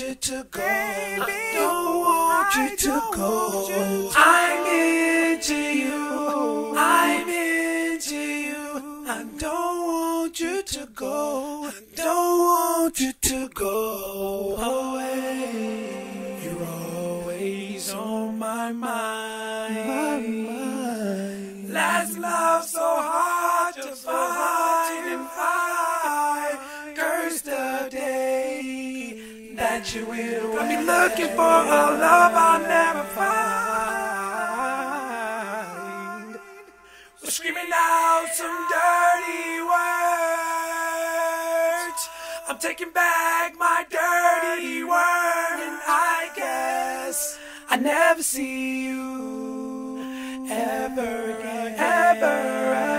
to go. I don't want you to go. I'm into you. I'm into you. I don't want you to go. I don't want you to go away. You're always on my mind. My mind. Last love that you will. Got me looking for a love I'll never find. We're screaming out some dirty words. I'm taking back my dirty word, and I guess I never see you ever again, ever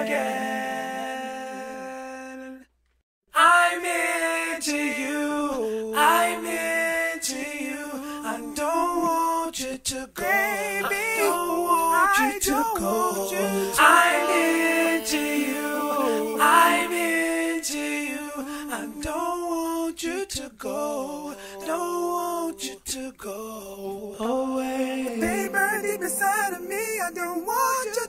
again. I'm into you. You to go. Baby, I don't want you to go. I'm into you. I'm into you. I don't want you to go. Don't want you to go away. Baby, deep inside of me, I don't want you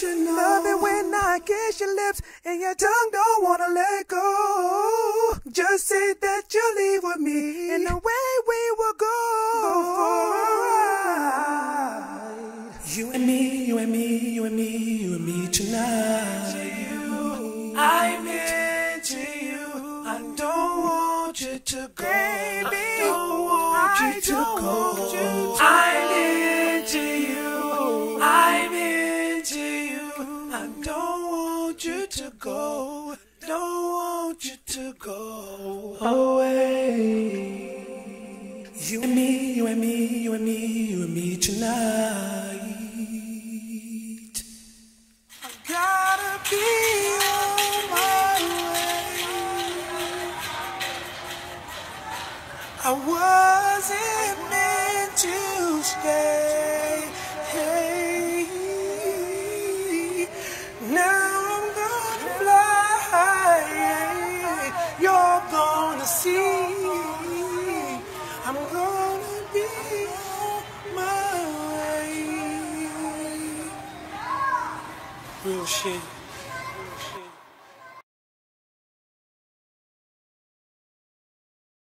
Know. Love it when I kiss your lips and your tongue don't wanna let go. Just say that you'll leave with me and the way we will go. ride. You and me, you and me, you and me, you and me tonight. I'm into you. I don't want you to go. Baby, I don't want you to go. Want you to go. Don't want you to go away. You and me, you and me, you and me, you and me tonight. I gotta be on my way. I wasn't meant to stay. See. I'm gonna be on my way. Shit.